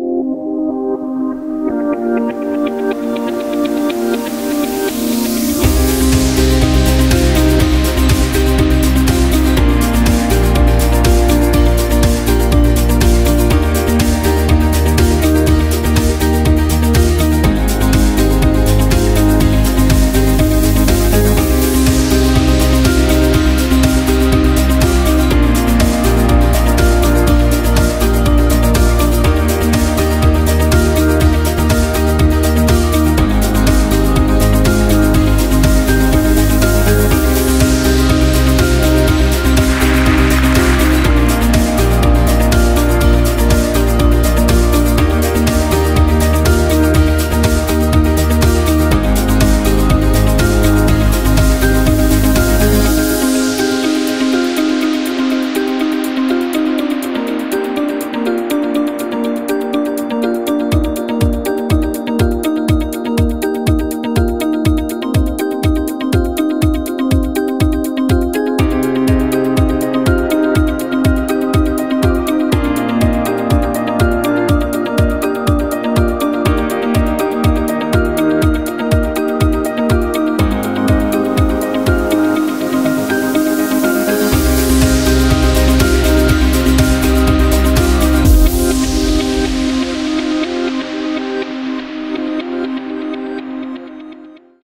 よし。